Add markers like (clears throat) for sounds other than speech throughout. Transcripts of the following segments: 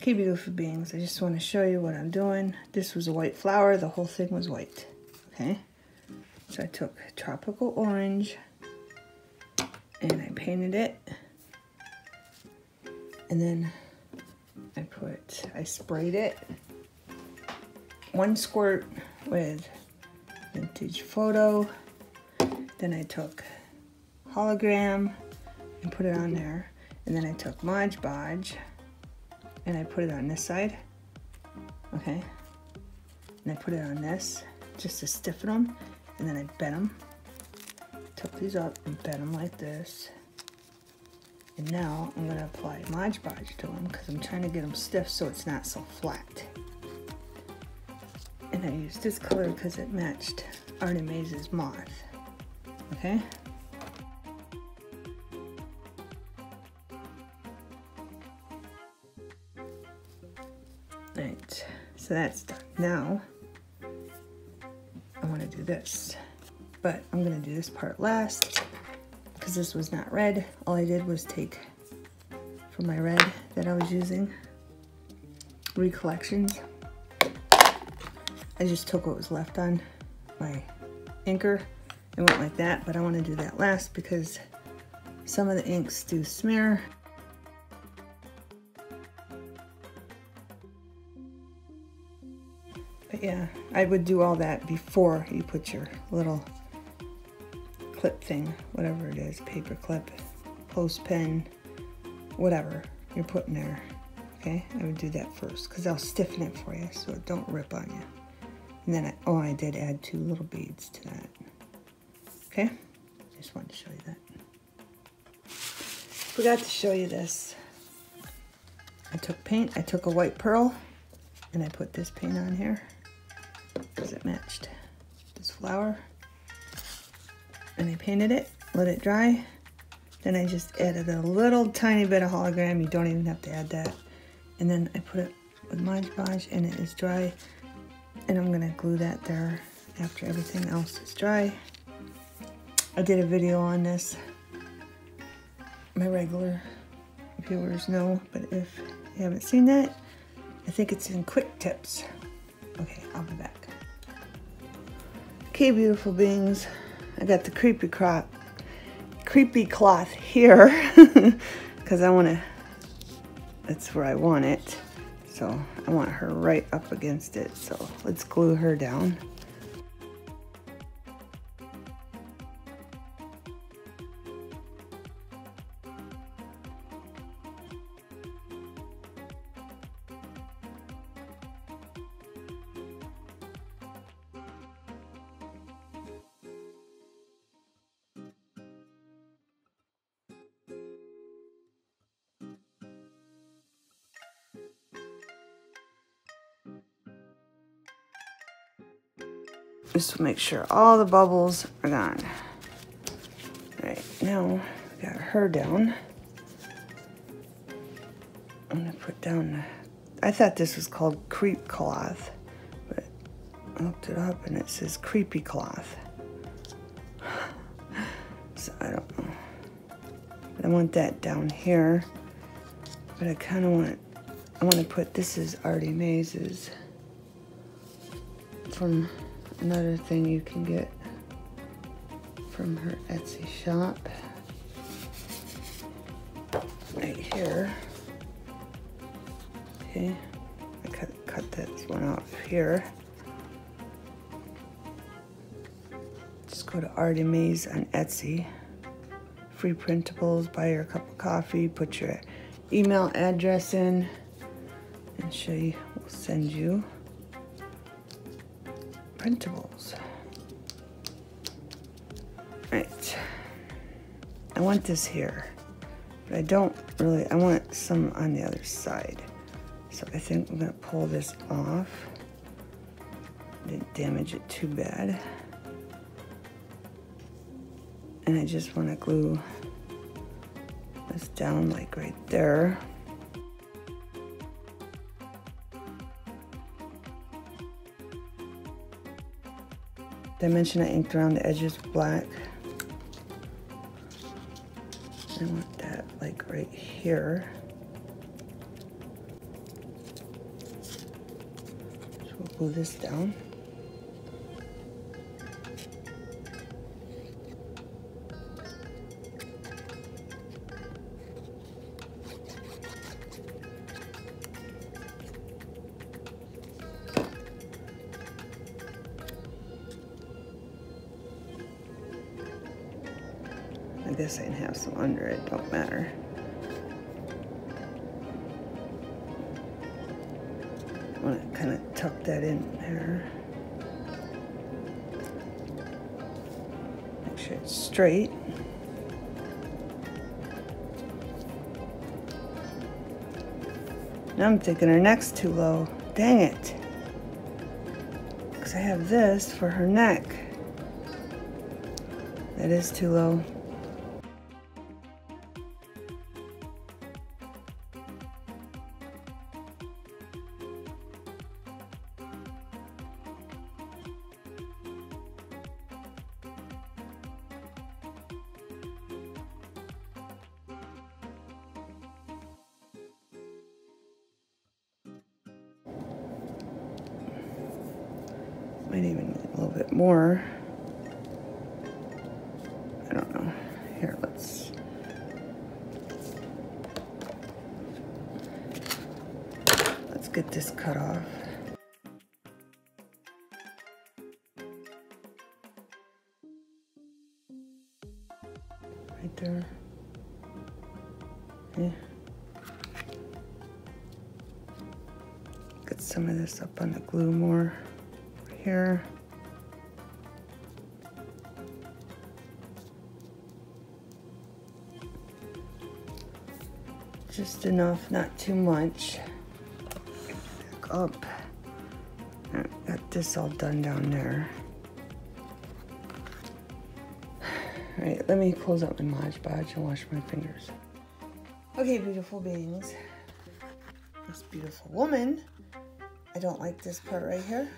Okay, beautiful beings, I just want to show you what I'm doing. This was a white flower, the whole thing was white. Okay, so I took tropical orange and I painted it. And then I put, I sprayed it. One squirt with vintage photo. Then I took hologram and put it on there. And then I took Mod Podge and I put it on this side. Okay. And I put it on this just to stiffen them. And then I bent them. Took these up and bent them like this. And now I'm to apply Mod Podge to them because I'm trying to get them stiff so it's not so flat. And I used this color because it matched Artemaze's moth. Okay? So that's done. Now, I want to do this, but I'm going to do this part last because this was not red. All I did was take from my red that I was using, Recollections. I just took what was left on my inker and went like that, but I want to do that last because some of the inks do smear I would do all that before you put your little clip thing, whatever it is, paper clip, clothespin, whatever you're putting there. Okay, I would do that first because I'll stiffen it for you so it don't rip on you. And then, I, oh, I did add two little beads to that. Okay, just wanted to show you that. Forgot to show you this. I took paint, I took a white pearl, and I put this paint on here because it matched this flower. And I painted it, let it dry. Then I just added a little tiny bit of hologram. You don't even have to add that. And then I put it with Mod Podge and it is dry. And I'm gonna glue that there after everything else is dry. I did a video on this. My regular viewers know, but if you haven't seen that, I think it's in quick tips. Okay, I'll be back. Okay, beautiful beings. I got the creepy crop, creepy cloth here (laughs) because I want to, that's where I want it. So I want her right up against it. So let's glue her down. Just to make sure all the bubbles are gone. All right, now we got her down. I'm gonna put down I thought this was called creep cloth, but I looked it up and it says creepy cloth. (sighs) So I don't know. I want that down here, but I kind of want, I want to put, this is Artemaze's from another thing you can get from her Etsy shop. Right here. Okay, I cut, cut this one off here. Just go to Artemaze on Etsy. Free printables, buy your cup of coffee, put your email address in, and she will send you printables. Right. I want this here, but I don't really, I want some on the other side. So I think I'm gonna pull this off. Didn't damage it too bad. And I just wanna glue this down like right there. Dimension I inked around the edges black. I want that like right here. So we'll glue this down. Under it, don't matter. I want to kind of tuck that in there. Make sure it's straight. Now I'm thinking her neck's too low. Dang it. Because I have this for her neck. That is too low. Get this cut off. Right there. Yeah. Get some of this up on the glue more here. Just enough, not too much. Up. Got this all done down there. All right, let me close up my Mod Podge and wash my fingers. Okay, beautiful beings. This beautiful woman. I don't like this part right here.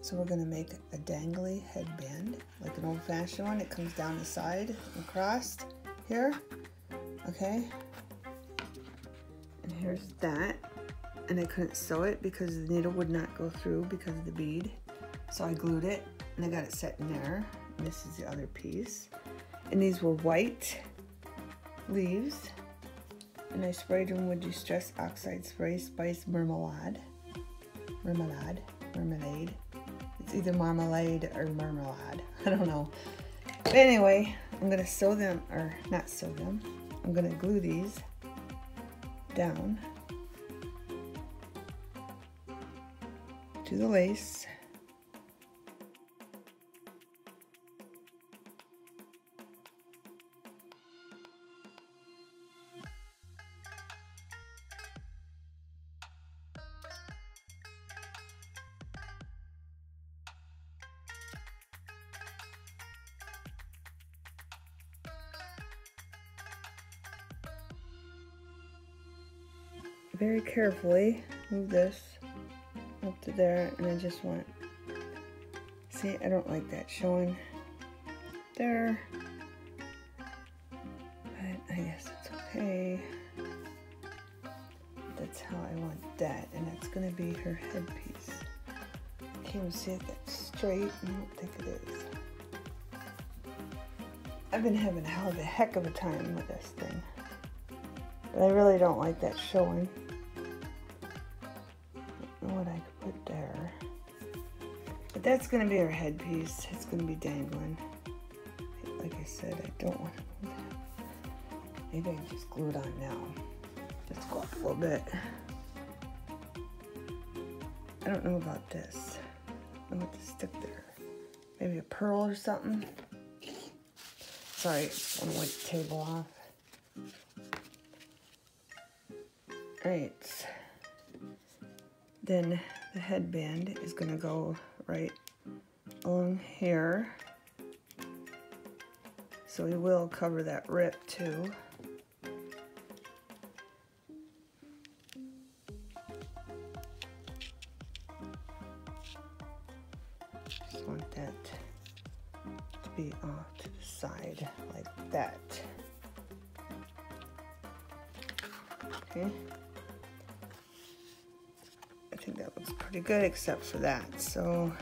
So we're gonna make a dangly headband, like an old-fashioned one. It comes down the side and across here, okay? And here's that. And I couldn't sew it because the needle would not go through because of the bead. So I glued it and I got it set in there. And this is the other piece. And these were white leaves. And I sprayed them with Distress Oxide Spray Spice Marmalade. Marmalade. Marmalade. It's either marmalade or marmalade. (laughs) I don't know. But anyway, I'm to sew them, or not sew them. I'm to glue these down to the lace. very carefully move this up to there and I just want see I don't like that showing there. But I guess it's okay. That's how I want that and that's gonna be her headpiece. Can't even see it straight? I don't think it is. I've been having a hell of a heck of a time with this thing. But I really don't like that showing But that's going to be our headpiece. It's going to be dangling. Like I said, I don't want to move that. Maybe I just glue it on now. Just go up a little bit. I don't know about this. I want to stick there. Maybe a pearl or something. Sorry, I want to wipe the table off. Alright. Then the headband is going to go right along here. So we will cover that rip too. Just want that to be off to the side like that. Okay. Think that looks pretty good except for that. So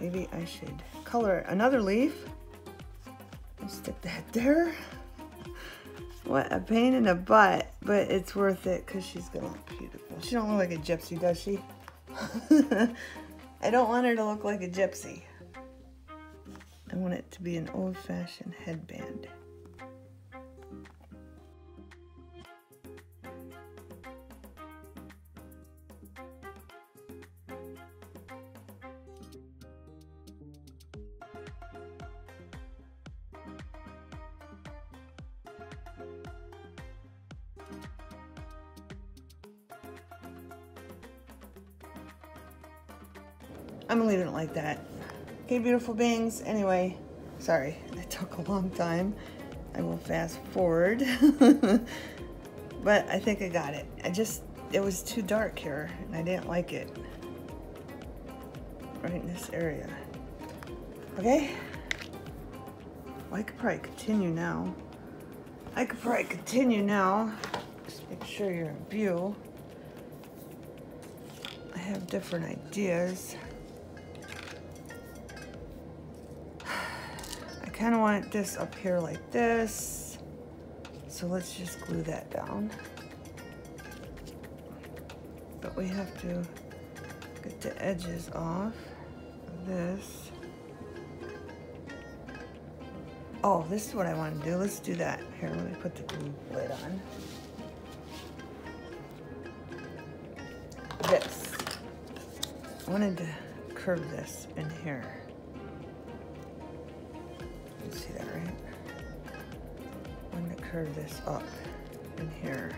maybe I should color another leaf. And stick that there. What a pain in the butt, but it's worth it because she's gonna look beautiful. She don't look like a gypsy, does she? (laughs) I don't want her to look like a gypsy. I want it to be an old-fashioned headband. Beautiful beings. Anyway, sorry, (laughs) it took a long time. I will fast forward. (laughs) but I think I got it. I just, it was too dark here and I didn't like it. Right in this area. Okay? Well, I could probably continue now. I could probably continue now. Just make sure you're in view. I have different ideas. Kind of want this up here like this. So let's just glue that down. But we have to get the edges off of this. Oh, this is what I want to do. Let's do that. Here, let me put the glue lid on. This. I wanted to curve this in here. Curve this up in here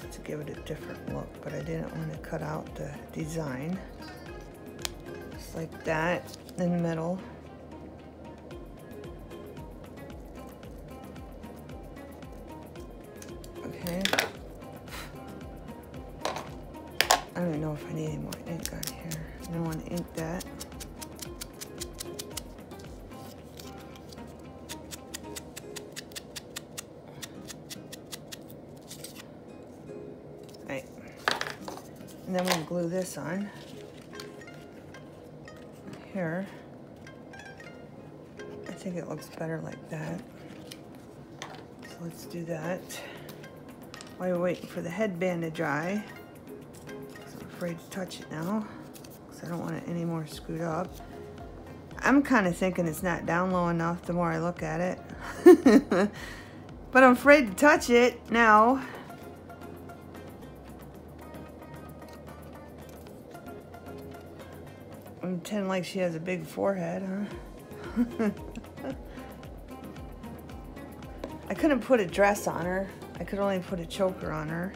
just to give it a different look, but I didn't want to cut out the design. Just like that in the middle. Better like that. So let's do that. While we're waiting for the headband to dry, I'm afraid to touch it now because I don't want it any more screwed up. I'm kind of thinking it's not down low enough the more I look at it. (laughs) but I'm afraid to touch it now. pretend like she has a big forehead, huh? (laughs) couldn't put a dress on her. I could only put a choker on her.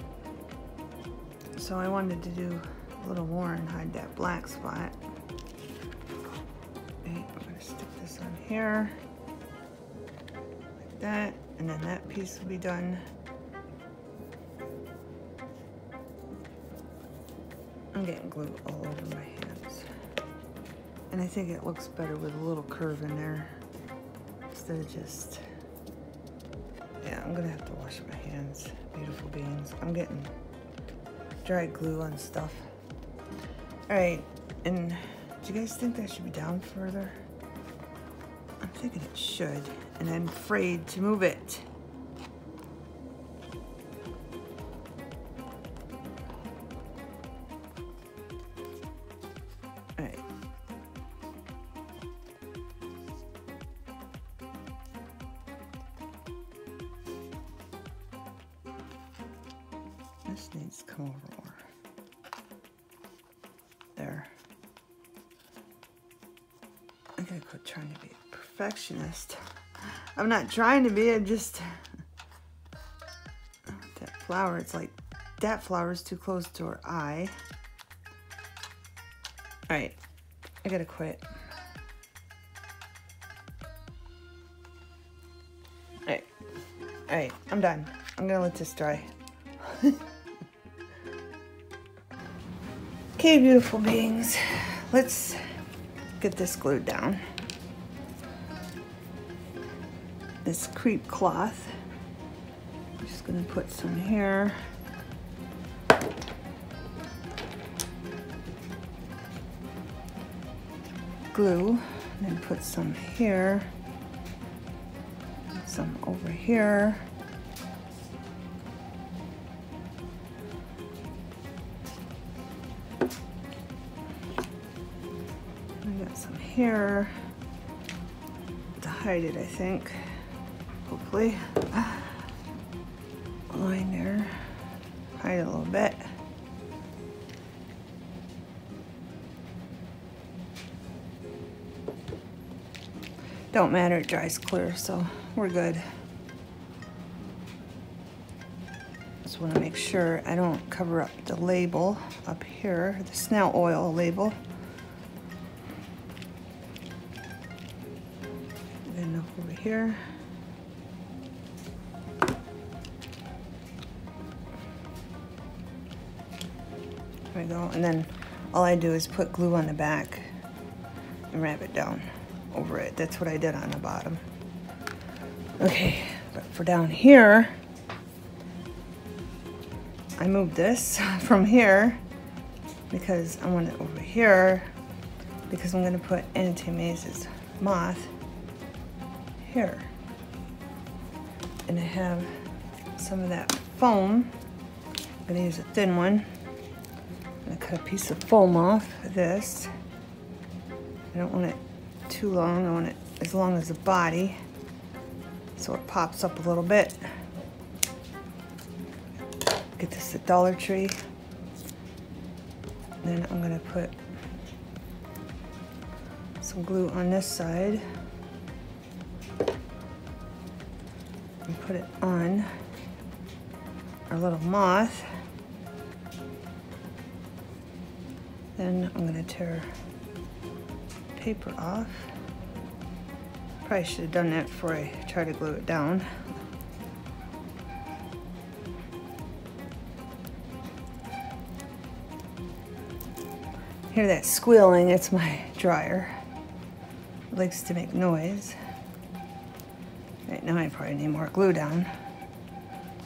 So I wanted to do a little more and hide that black spot. Okay, I'm gonna stick this on here. Like that. And then that piece will be done. I'm getting glue all over my hands. And I think it looks better with a little curve in there instead of just, I'm gonna have to wash my hands, beautiful beans. I'm getting dry glue on stuff. All right, and do you guys think that should be down further? I'm thinking it should, and I'm afraid to move it. Needs to come over more. There. I gotta quit trying to be a perfectionist. I'm not trying to be, I'm just... That flower, it's like, that flower is too close to her eye. Alright, I gotta quit. Alright, alright, I'm done. I'm gonna let this dry. (laughs) Okay, beautiful beings, let's get this glued down. This crepe cloth, I'm just gonna put some here. Glue, and then put some here, some over here. Here to hide it, I think. Hopefully. (sighs) Line there. Hide a little bit. Don't matter, it dries clear, so we're good. Just want to make sure I don't cover up the label up here, the snail oil label. Here. There we go. And then all I do is put glue on the back and wrap it down over it. That's what I did on the bottom. Okay, but for down here, I moved this (laughs) from here because I want it over here because I'm gonna put Artemaze's moth here. And I have some of that foam. I'm gonna use a thin one. I'm gonna cut a piece of foam off of this. I don't want it too long. I want it as long as the body so it pops up a little bit. Get this at Dollar Tree. Then I'm gonna put some glue on this side put it on our little moth. Then I'm gonna tear paper off. Probably should have done that before I try to glue it down. Hear that squealing, it's my dryer. It likes to make noise. Right now I probably need more glue down.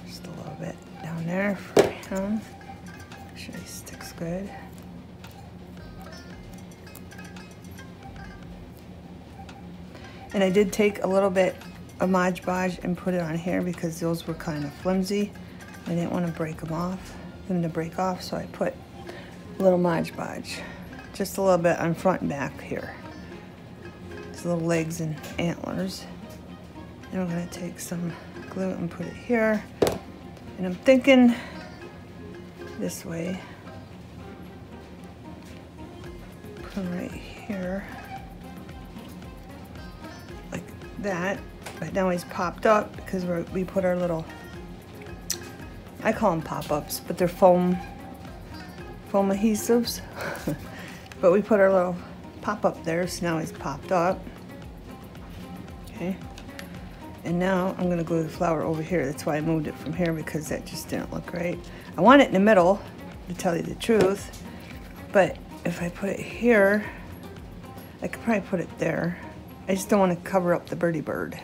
Just a little bit down there for him. He sticks good. And I did take a little bit of Mod Podge and put it on here because those were kind of flimsy. I didn't want to break them off, them to break off, so I put a little Mod Podge, just a little bit on front and back here. These little legs and antlers. And I'm gonna take some glue and put it here. And I'm thinking this way. Put them right here like that, but now he's popped up because we put our little, I call them pop-ups, but they're foam, foam adhesives. (laughs) but we put our little pop-up there, so now he's popped up. And now I'm gonna glue the flower over here. That's why I moved it from here because that just didn't look right. I want it in the middle, to tell you the truth. But if I put it here, I could probably put it there. I just don't want to cover up the birdie bird.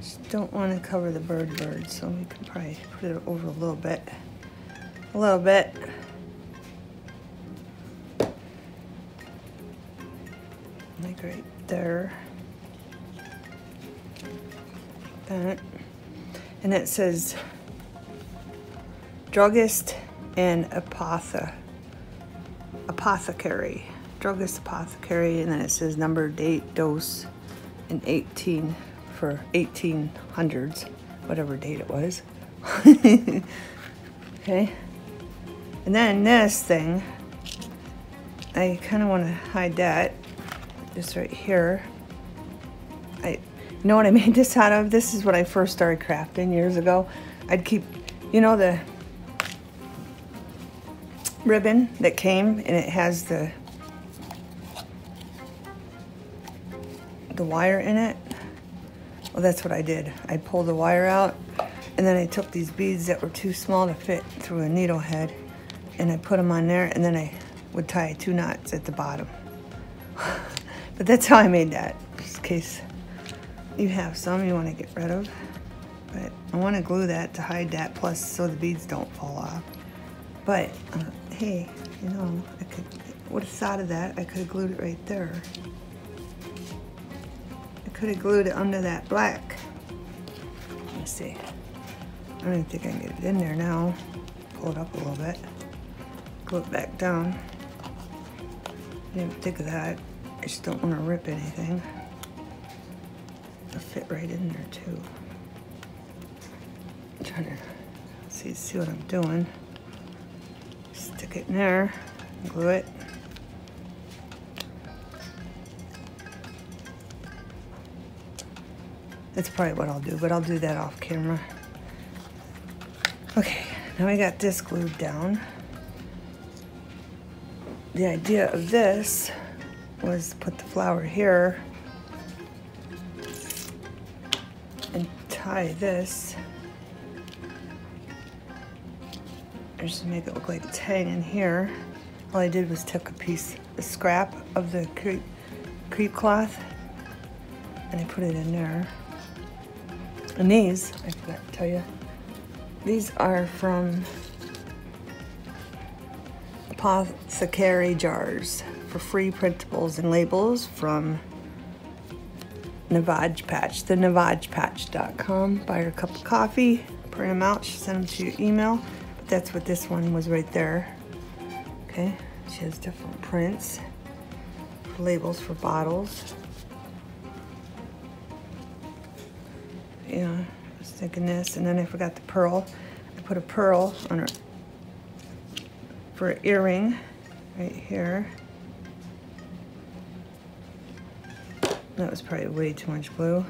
Just don't want to cover the bird bird, so we can probably put it over a little bit. A little bit. Like right there. That. And it says druggist and apotha apothecary, druggist apothecary, and then it says number, date, dose, and 18 for 1800s, whatever date it was. (laughs) okay. And then this thing, I kind of want to hide that just right here. I you know what I made this out of? This is what I first started crafting years ago. I'd keep, you know, the ribbon that came and it has the the wire in it. Well, that's what I did. I pulled the wire out and then I took these beads that were too small to fit through a needle head and I put them on there and then I would tie two knots at the bottom. But that's how I made that, just in case you have some you want to get rid of. But I want to glue that to hide that plus so the beads don't fall off. But, uh, hey, you know, I could, would have thought of that. I could have glued it right there. I could have glued it under that black. Let me see. I don't even think I can get it in there now. Pull it up a little bit. Glue it back down. Didn't think of that. I just don't want to rip anything. It'll fit right in there too. I'm trying to see see what I'm doing. Stick it in there, glue it. That's probably what I'll do, but I'll do that off camera. Okay, now we got this glued down. The idea of this was put the flower here and tie this just to make it look like it's hanging here. All I did was took a piece, a scrap of the crepe cloth and I put it in there. And these, I forgot to tell you, these are from apothecary jars for free printables and labels from Navage Patch, the navagepatch.com. Buy her a cup of coffee, print them out, she send them to your email. But that's what this one was right there. Okay, she has different prints, labels for bottles. Yeah, I was thinking this, and then I forgot the pearl. I put a pearl on her for an earring right here. That was probably way too much blue.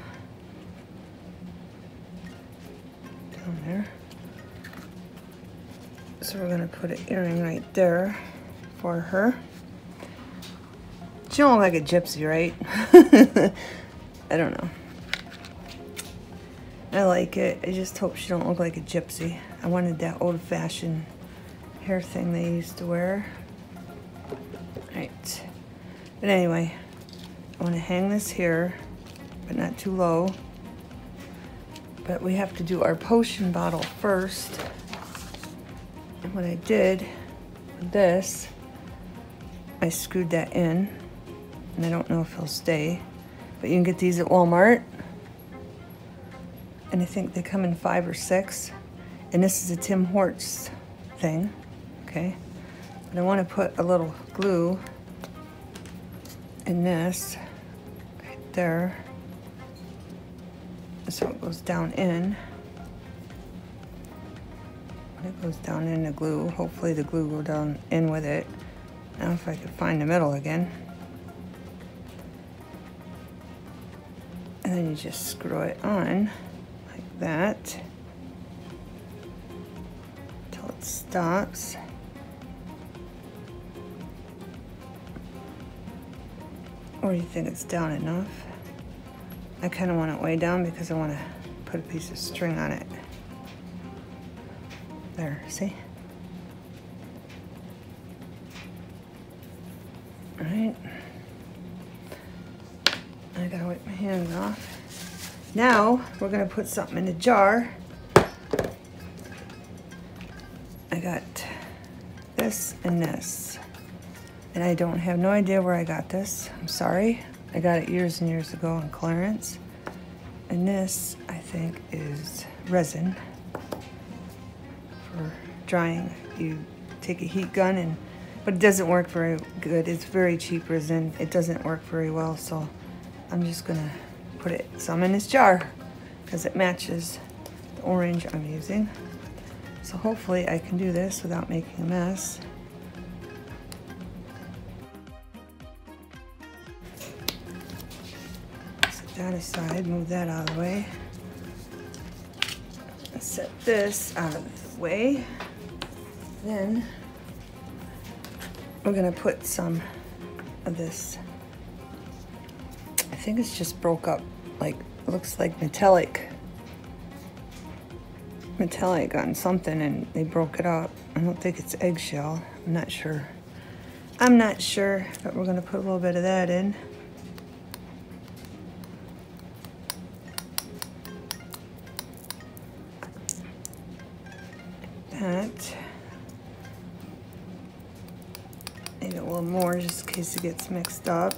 Down there. So we're gonna put an earring right there for her. She don't look like a gypsy, right? (laughs) I don't know. I like it. I just hope she don't look like a gypsy. I wanted that old-fashioned hair thing they used to wear. Right. But anyway, I want to hang this here, but not too low. But we have to do our potion bottle first. And what I did with this, I screwed that in. And I don't know if it'll stay. But you can get these at Walmart. And I think they come in five or six. And this is a Tim Hortons thing, okay? But I want to put a little glue in this there. So it goes down in. It goes down in the glue. Hopefully the glue will go down in with it. Now if I could find the middle again. And then you just screw it on like that until it stops. Or you think it's down enough? I kind of want it way down because I want to put a piece of string on it. There, see? All right. I gotta wipe my hands off. Now, we're gonna put something in a jar. I got this and this. And I don't have no idea where I got this. I'm sorry. I got it years and years ago on clearance. And this, I think, is resin for drying. You take a heat gun and, but it doesn't work very good. It's very cheap resin. It doesn't work very well, so I'm just gonna put it some in this jar because it matches the orange I'm using. So hopefully I can do this without making a mess. That aside, move that out of the way. Set this out of the way. Then we're gonna put some of this. I think it's just broke up, like, looks like metallic. Metallic on something and they broke it up. I don't think it's eggshell. I'm not sure. I'm not sure, but we're gonna put a little bit of that in. That. A little more just in case it gets mixed up.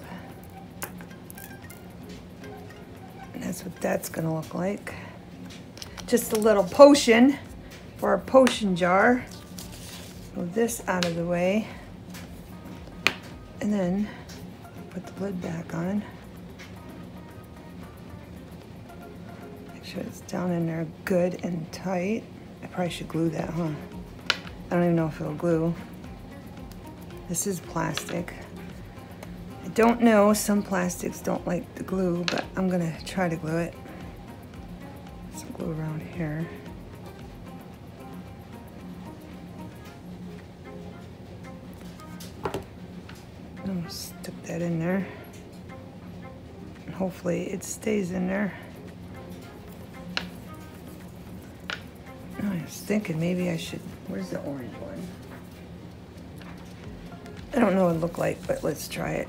And that's what that's gonna look like. Just a little potion for our potion jar. Move this out of the way. And then put the lid back on. Make sure it's down in there good and tight. I probably should glue that, huh? I don't even know if it'll glue. This is plastic. I don't know, some plastics don't like the glue, but I'm gonna try to glue it. Some glue around here. I'm gonna stick that in there. And hopefully it stays in there. Thinking maybe I should, where's the orange one? I don't know what it look like, but let's try it.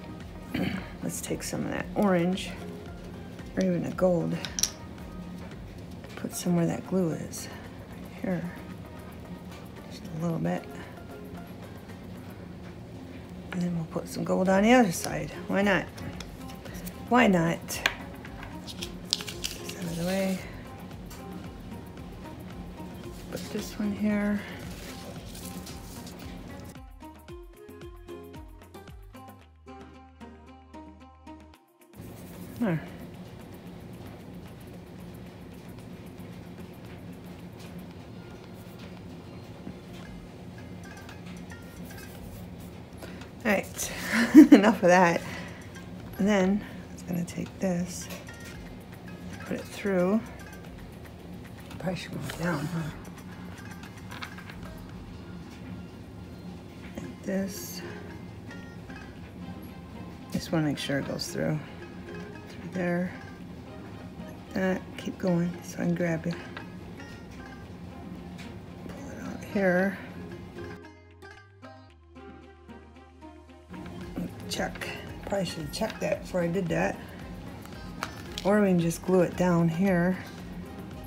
(clears throat) let's take some of that orange, or even a gold, put somewhere that glue is. Here, just a little bit. And then we'll put some gold on the other side. Why not? Why not? This out of the way. This one here. There. All right, (laughs) enough of that. And then I was gonna take this, put it through. Probably should it down, huh? This. Just wanna make sure it goes through. Through there. Like that. Keep going so I can grab it. Pull it out here. check. Probably should have checked that before I did that. Or we can just glue it down here.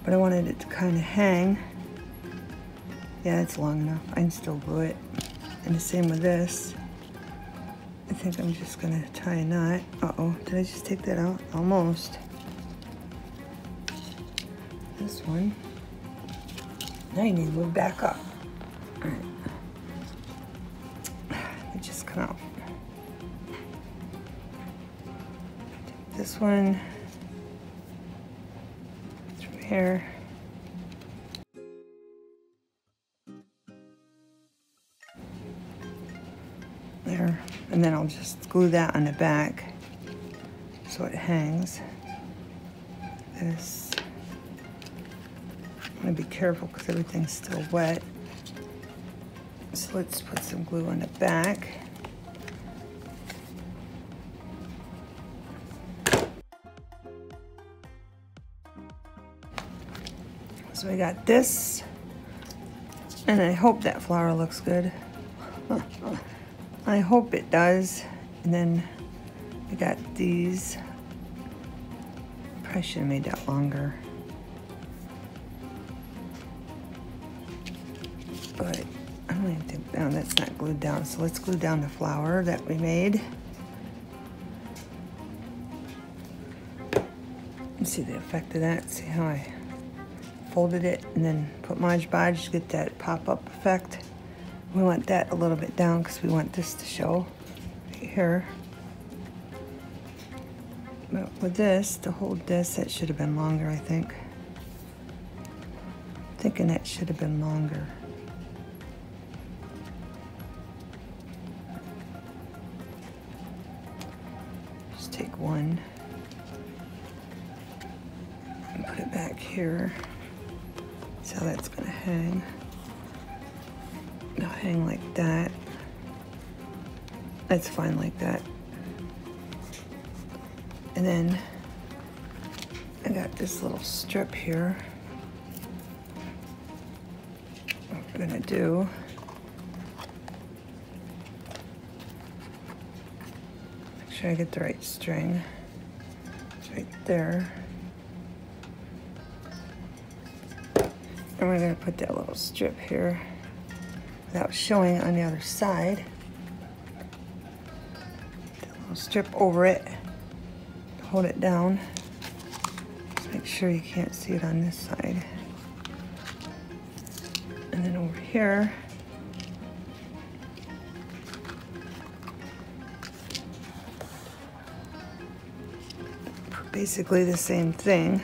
But I wanted it to kind of hang. Yeah, it's long enough. I can still glue it. And the same with this. I think I'm just gonna tie a knot. Uh-oh, did I just take that out? Almost. This one. Now you need to move back up. All right. It just come out. this one through here. And then I'll just glue that on the back so it hangs. This, I'm gonna be careful because everything's still wet. So let's put some glue on the back. So I got this, and I hope that flower looks good. (laughs) I hope it does. And then I got these. Probably should have made that longer. But I don't even think, no, that's not glued down. So let's glue down the flower that we made. You see the effect of that. See how I folded it and then put Mod Podge to get that pop-up effect. We want that a little bit down because we want this to show right here. But with this, to hold this, that should have been longer, I think. I'm Thinking that should have been longer. Just take one and put it back here. How that's gonna hang. Hang like that. That's fine like that. And then I got this little strip here. What we're gonna do make sure I get the right string. It's right there. And we're gonna put that little strip here without showing on the other side. little strip over it, hold it down. Just make sure you can't see it on this side. And then over here, basically the same thing.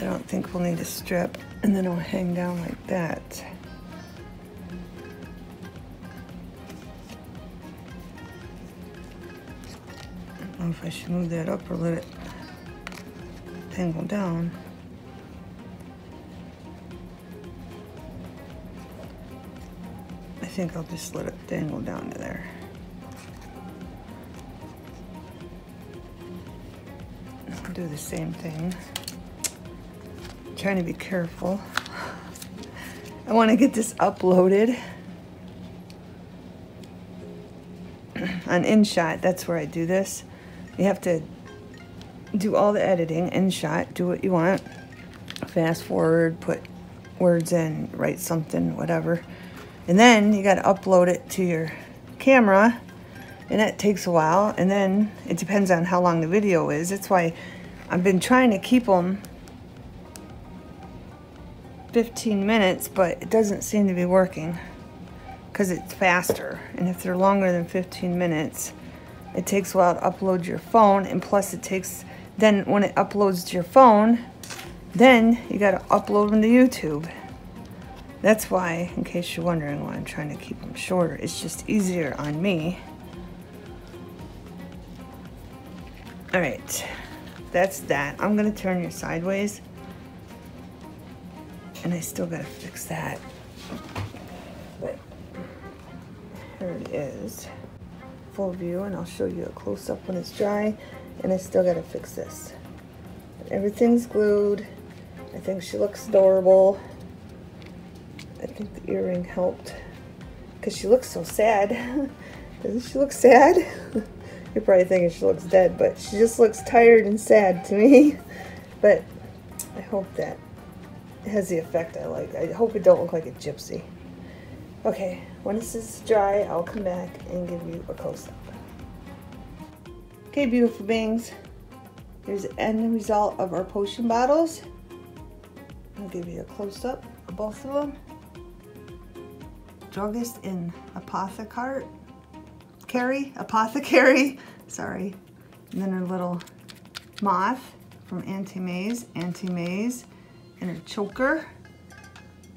I don't think we'll need a strip. And then it'll hang down like that. If I should move that up or let it dangle down. I think I'll just let it dangle down to there. I'll do the same thing. I'm trying to be careful. I want to get this uploaded (clears throat) on InShot. That's where I do this. You have to do all the editing, InShot, do what you want. Fast forward, put words in, write something, whatever. And then you got to upload it to your camera and that takes a while and then it depends on how long the video is. That's why I've been trying to keep them 15 minutes but it doesn't seem to be working because it's faster and if they're longer than 15 minutes it takes a while to upload your phone and plus it takes then when it uploads to your phone then you got to upload them to YouTube that's why, in case you're wondering why I'm trying to keep them shorter, it's just easier on me. All right, that's that. I'm gonna turn you sideways. And I still gotta fix that. But here it is. Full view, and I'll show you a close-up when it's dry. And I still gotta fix this. Everything's glued. I think she looks adorable. I think the earring helped because she looks so sad. (laughs) Doesn't she look sad? (laughs) You're probably thinking she looks dead, but she just looks tired and sad to me. (laughs) But I hope that has the effect I like. I hope it don't look like a gypsy. Okay, when this is dry, I'll come back and give you a close-up. Okay, beautiful beings. Here's the end result of our potion bottles. I'll give you a close-up of both of them druggist in apothecary, carry, apothecary, (laughs) sorry. And then her little moth from Auntie May's, Auntie May's, and her choker,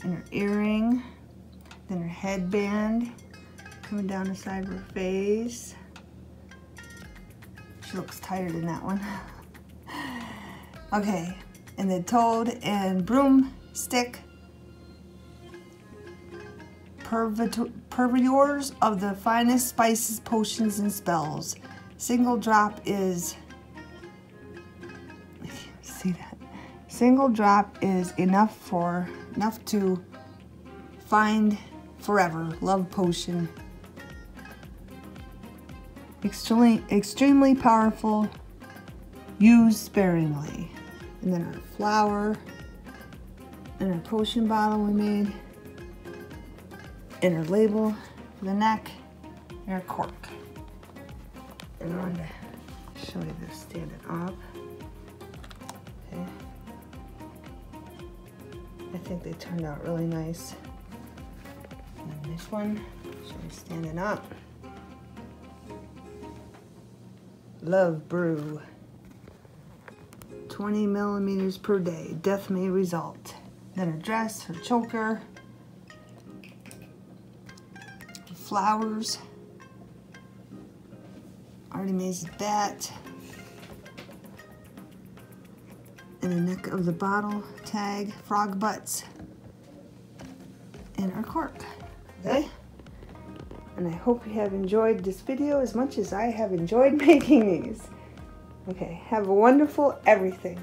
and her earring, then her headband coming down the side of her face. She looks tired in that one. (laughs) okay, and the toad and broomstick purveyors of the finest spices, potions, and spells. Single drop is, (laughs) see that? Single drop is enough for, enough to find forever. Love potion. Extremely, extremely powerful. Use sparingly. And then our flower and our potion bottle we made and our label for the neck, and our cork. And I'm going to show you this standing up. Okay. I think they turned out really nice. This one, show you standing up. Love Brew. 20 millimeters per day. Death may result. Then her dress, her choker, flowers. Artemaze bat. And the neck of the bottle tag, frog butts, and our cork. Okay? And I hope you have enjoyed this video as much as I have enjoyed (laughs) making these. Okay, have a wonderful everything.